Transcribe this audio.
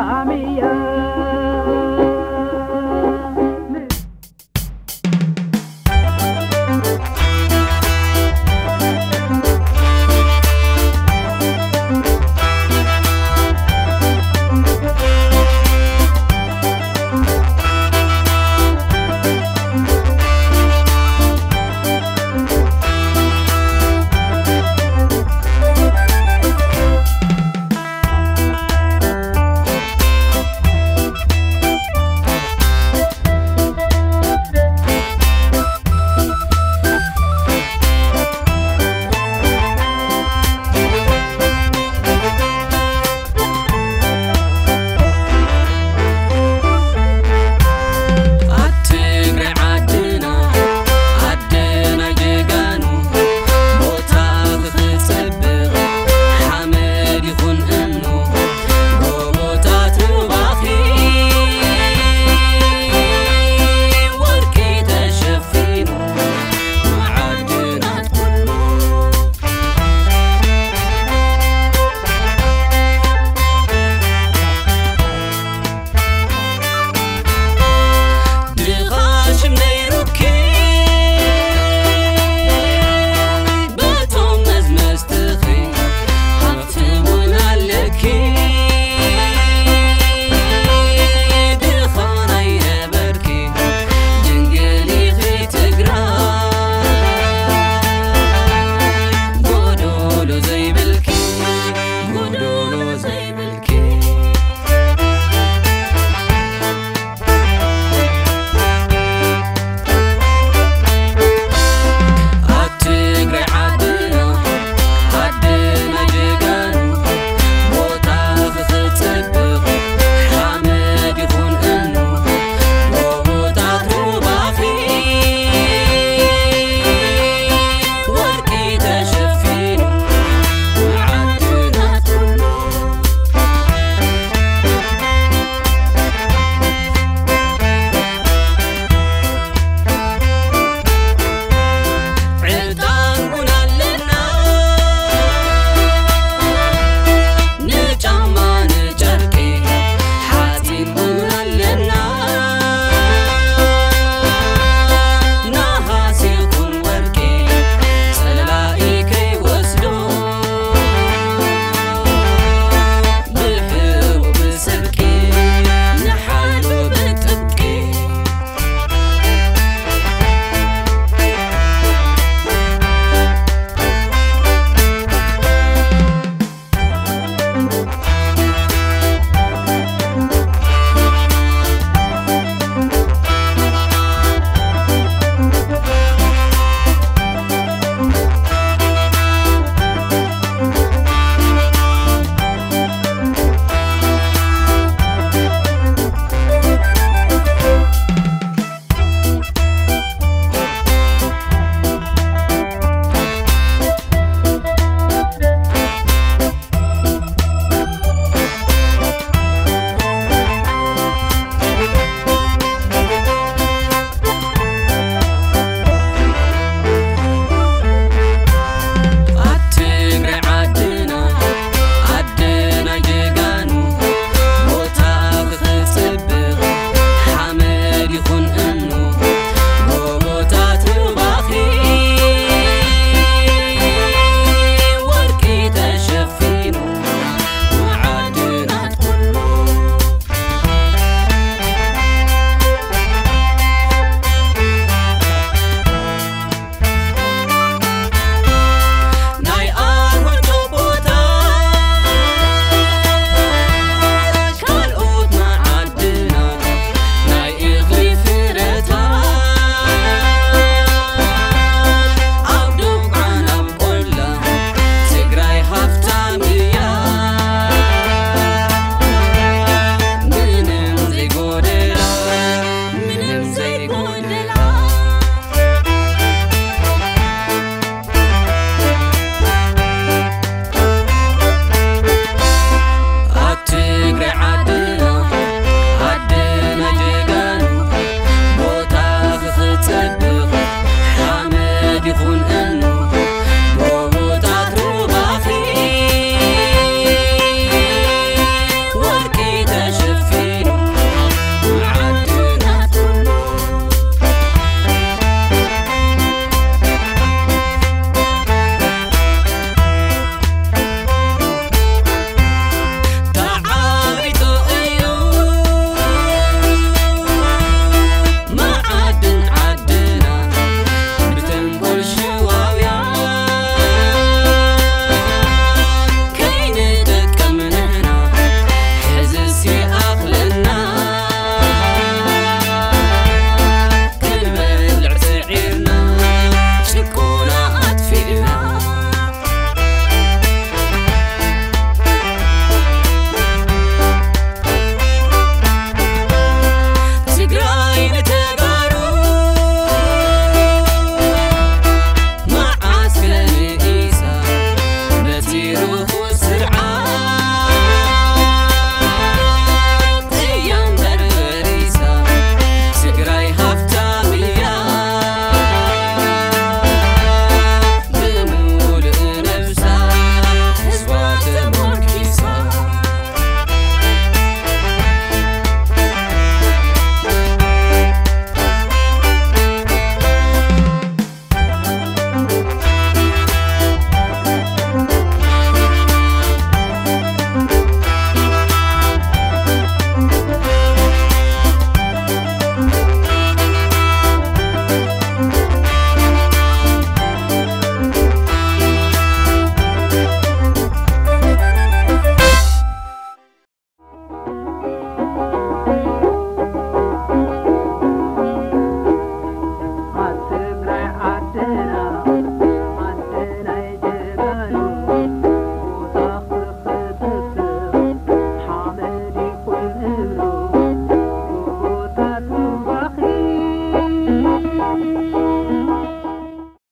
a mí.